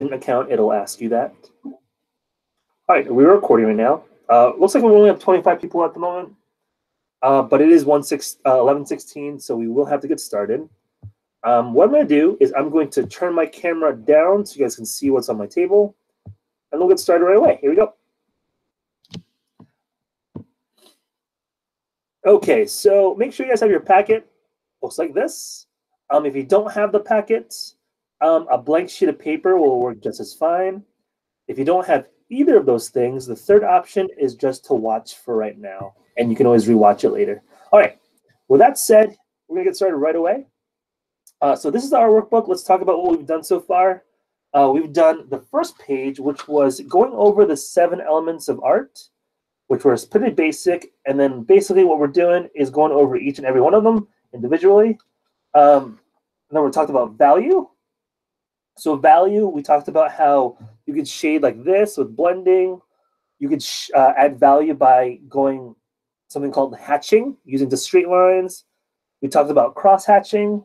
account, it'll ask you that. All right, we're recording right now. Uh, looks like we only have 25 people at the moment, uh, but it is 1 6, uh, 11 16, so we will have to get started. Um, what I'm going to do is I'm going to turn my camera down so you guys can see what's on my table, and we'll get started right away. Here we go. Okay, so make sure you guys have your packet. Looks like this. Um, if you don't have the packet, um, a blank sheet of paper will work just as fine. If you don't have either of those things, the third option is just to watch for right now, and you can always rewatch it later. All right, with that said, we're gonna get started right away. Uh, so this is our workbook. Let's talk about what we've done so far. Uh, we've done the first page, which was going over the seven elements of art, which was pretty basic. And then basically what we're doing is going over each and every one of them individually. Um, and then we talked about value. So value, we talked about how you could shade like this with blending. You could uh, add value by going something called hatching using the straight lines. We talked about cross hatching.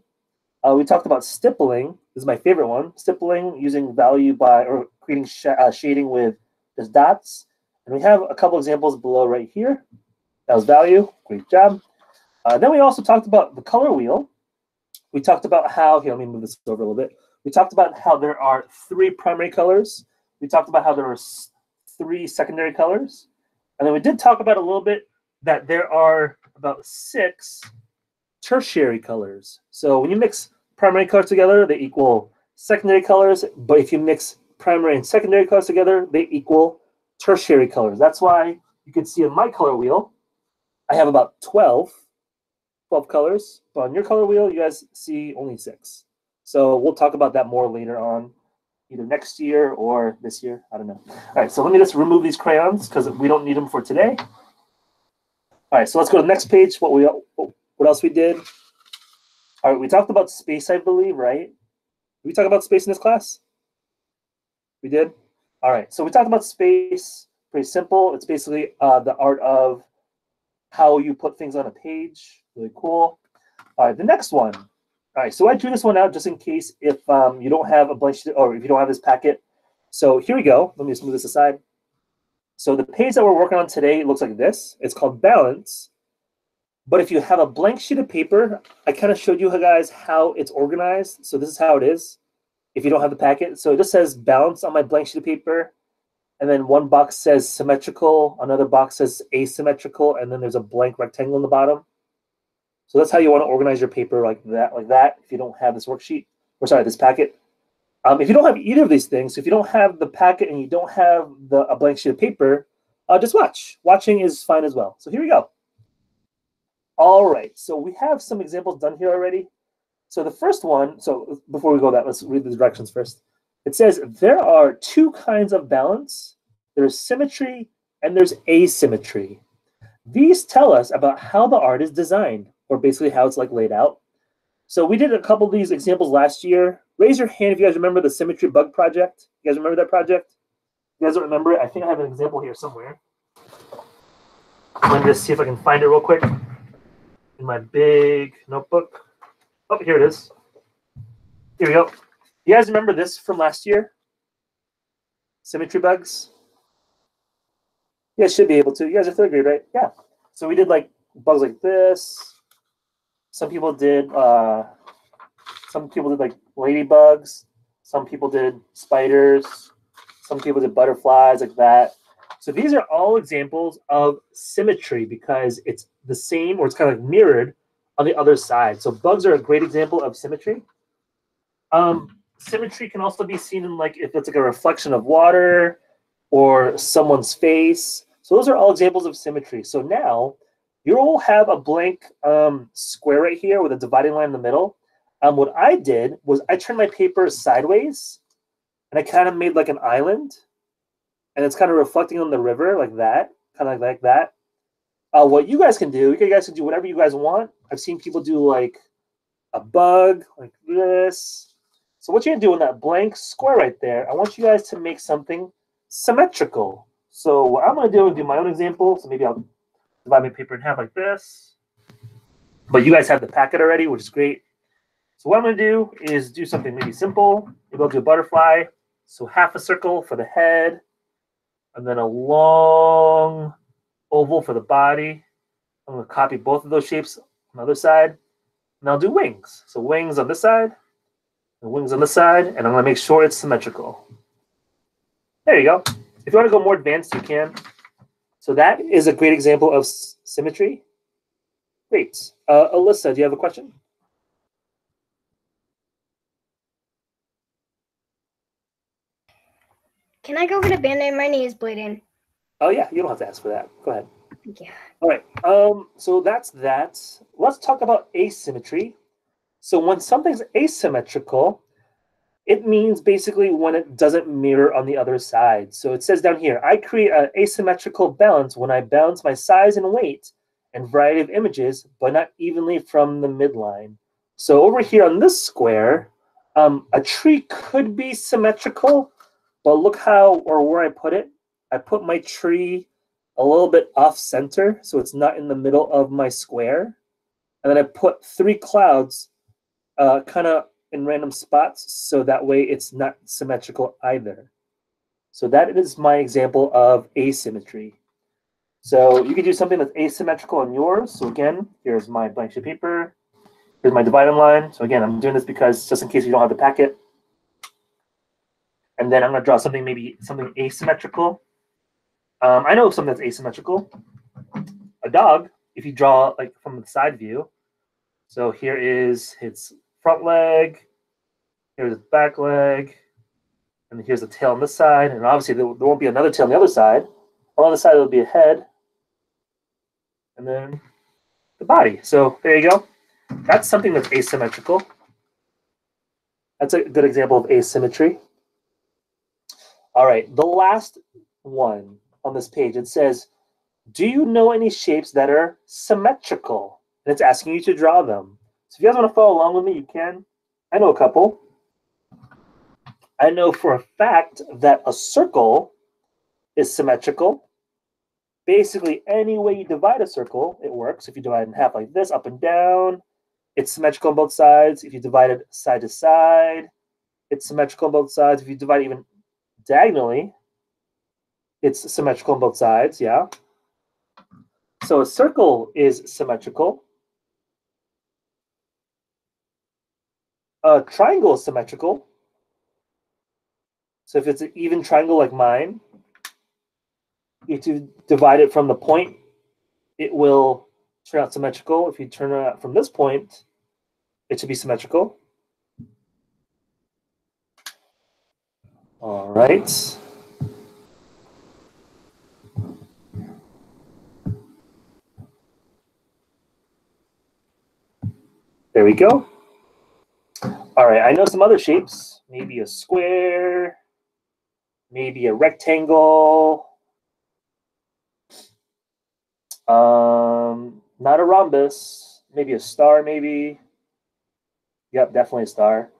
Uh, we talked about stippling. This is my favorite one. Stippling using value by or creating sh uh, shading with just dots. And we have a couple examples below right here. That was value. Great job. Uh, then we also talked about the color wheel. We talked about how, here, let me move this over a little bit. We talked about how there are three primary colors. We talked about how there are three secondary colors. And then we did talk about a little bit that there are about six tertiary colors. So when you mix primary colors together, they equal secondary colors. But if you mix primary and secondary colors together, they equal tertiary colors. That's why you can see in my color wheel, I have about 12, 12 colors. But on your color wheel, you guys see only six. So we'll talk about that more later on, either next year or this year. I don't know. All right, so let me just remove these crayons because we don't need them for today. All right, so let's go to the next page. What we what else we did? All right, we talked about space, I believe, right? Did we talk about space in this class? We did. All right, so we talked about space. Pretty simple. It's basically uh, the art of how you put things on a page. Really cool. All right, the next one. All right, so I drew this one out just in case if um, you don't have a blank sheet or if you don't have this packet. So here we go. Let me just move this aside. So the page that we're working on today looks like this. It's called balance. But if you have a blank sheet of paper, I kind of showed you guys how it's organized. So this is how it is if you don't have the packet. So it just says balance on my blank sheet of paper. And then one box says symmetrical, another box says asymmetrical, and then there's a blank rectangle in the bottom. So that's how you want to organize your paper like that, like that. If you don't have this worksheet, or sorry, this packet. Um, if you don't have either of these things, if you don't have the packet and you don't have the a blank sheet of paper, uh, just watch. Watching is fine as well. So here we go. All right, so we have some examples done here already. So the first one, so before we go that, let's read the directions first. It says there are two kinds of balance. There's symmetry and there's asymmetry. These tell us about how the art is designed or basically how it's like laid out. So we did a couple of these examples last year. Raise your hand if you guys remember the symmetry bug project. You guys remember that project? You guys don't remember it? I think I have an example here somewhere. Let me just see if I can find it real quick in my big notebook. Oh, here it is. Here we go. You guys remember this from last year? Symmetry bugs? You guys should be able to. You guys are third grade, right? Yeah. So we did like bugs like this, some people did uh, some people did like ladybugs. Some people did spiders. Some people did butterflies like that. So these are all examples of symmetry because it's the same or it's kind of like mirrored on the other side. So bugs are a great example of symmetry. Um, symmetry can also be seen in like if it's like a reflection of water or someone's face. So those are all examples of symmetry. So now you'll have a blank um, square right here with a dividing line in the middle. Um, what I did was I turned my paper sideways and I kind of made like an island and it's kind of reflecting on the river like that, kind of like, like that. Uh, what you guys can do, you guys can do whatever you guys want. I've seen people do like a bug like this. So what you're gonna do in that blank square right there, I want you guys to make something symmetrical. So what I'm gonna do is do my own example. So maybe I'll divide my paper in half like this. But you guys have the packet already, which is great. So what I'm going to do is do something maybe simple. Maybe I'll do a butterfly. So half a circle for the head, and then a long oval for the body. I'm going to copy both of those shapes on the other side, and I'll do wings. So wings on this side, and wings on this side, and I'm going to make sure it's symmetrical. There you go. If you want to go more advanced, you can. So that is a great example of symmetry. Great. Uh, Alyssa, do you have a question? Can I go get a band-aid? My knee is bleeding. Oh yeah, you don't have to ask for that. Go ahead. Thank you. All right. Um, so that's that. Let's talk about asymmetry. So when something's asymmetrical, it means basically when it doesn't mirror on the other side. So it says down here, I create an asymmetrical balance when I balance my size and weight and variety of images, but not evenly from the midline. So over here on this square, um, a tree could be symmetrical, but look how or where I put it. I put my tree a little bit off center, so it's not in the middle of my square. And then I put three clouds uh, kind of in random spots, so that way it's not symmetrical either. So that is my example of asymmetry. So you could do something that's asymmetrical on yours. So again, here's my blank sheet of paper. Here's my dividing line. So again, I'm doing this because just in case you don't have the packet. And then I'm going to draw something maybe something asymmetrical. Um, I know something that's asymmetrical. A dog, if you draw like from the side view. So here is its front leg. Here's its back leg. And here's the tail on this side. And obviously there, there won't be another tail on the other side. On the other side, there'll be a head. And then the body. So there you go. That's something that's asymmetrical. That's a good example of asymmetry. All right, the last one on this page, it says, do you know any shapes that are symmetrical? And it's asking you to draw them. So if you guys want to follow along with me, you can. I know a couple. I know for a fact that a circle is symmetrical. Basically, any way you divide a circle, it works. If you divide it in half like this, up and down, it's symmetrical on both sides. If you divide it side to side, it's symmetrical on both sides. If you divide it even diagonally, it's symmetrical on both sides, yeah. So a circle is symmetrical. A triangle is symmetrical. So if it's an even triangle like mine, if you divide it from the point, it will turn out symmetrical. If you turn it out from this point, it should be symmetrical. All right. There we go. Right, I know some other shapes. Maybe a square, maybe a rectangle. Um, not a rhombus, maybe a star, maybe. Yep, definitely a star.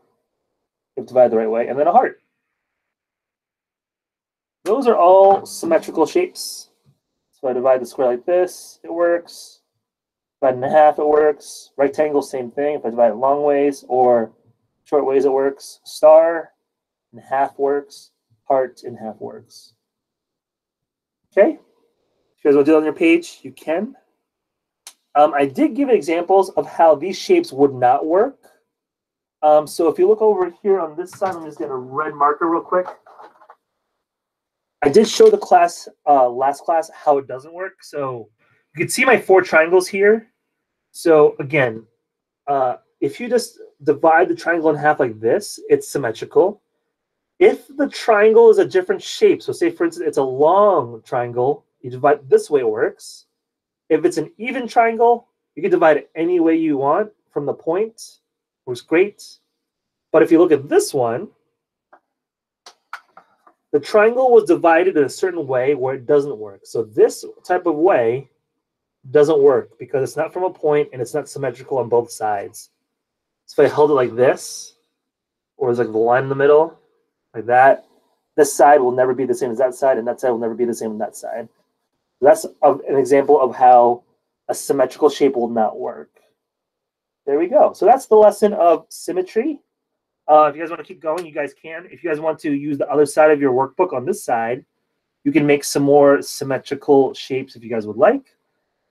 If divided the right way, and then a heart. Those are all symmetrical shapes. So I divide the square like this, it works. Divide in half, it works. Rectangle, same thing. If I divide it long ways or short ways, it works. Star and half works. Heart and half works. Okay. If you guys want to do it on your page, you can. Um, I did give examples of how these shapes would not work. Um, so if you look over here on this side, I'm just get a red marker real quick. I did show the class uh, last class how it doesn't work. So you can see my four triangles here. So again, uh, if you just divide the triangle in half like this, it's symmetrical. If the triangle is a different shape, so say for instance, it's a long triangle, you divide this way it works. If it's an even triangle, you can divide it any way you want from the point. Works great. But if you look at this one, the triangle was divided in a certain way where it doesn't work. So this type of way doesn't work because it's not from a point and it's not symmetrical on both sides. So if I held it like this, or it's like the line in the middle, like that, this side will never be the same as that side, and that side will never be the same as that side. That's an example of how a symmetrical shape will not work. There we go. So that's the lesson of symmetry. Uh, if you guys want to keep going, you guys can. If you guys want to use the other side of your workbook on this side, you can make some more symmetrical shapes if you guys would like.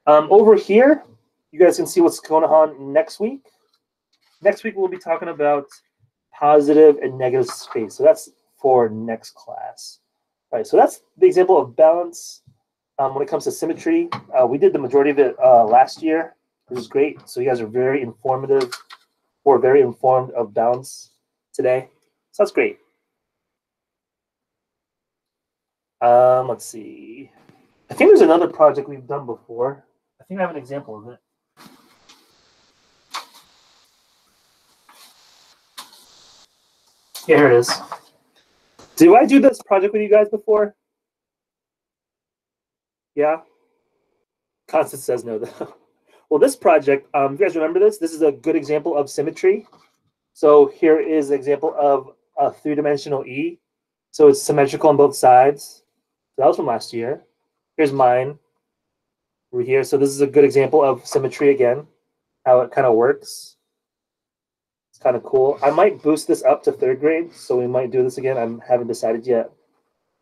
Um, over here, you guys can see what's going on next week. Next week, we'll be talking about positive and negative space. So that's for next class. All right, so that's the example of balance um, when it comes to symmetry. Uh, we did the majority of it uh, last year, which is great. So you guys are very informative or very informed of balance today. So that's great. Um, let's see. I think there's another project we've done before. I think I have an example of it. Here it is. Did I do this project with you guys before? Yeah. Constance says no, though. Well, this project, um, you guys remember this? This is a good example of symmetry. So here is an example of a three-dimensional E. So it's symmetrical on both sides. So that was from last year. Here's mine We're here. So this is a good example of symmetry again, how it kind of works. It's kind of cool. I might boost this up to third grade, so we might do this again. I haven't decided yet.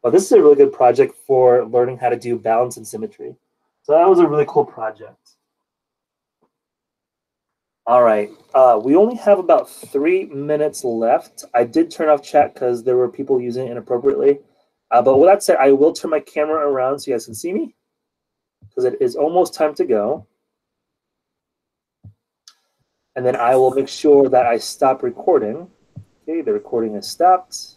But this is a really good project for learning how to do balance and symmetry. So that was a really cool project. All right. Uh, we only have about three minutes left. I did turn off chat because there were people using it inappropriately. Uh, but with that said, I will turn my camera around so you guys can see me because it is almost time to go. And then I will make sure that I stop recording. Okay, the recording is stopped.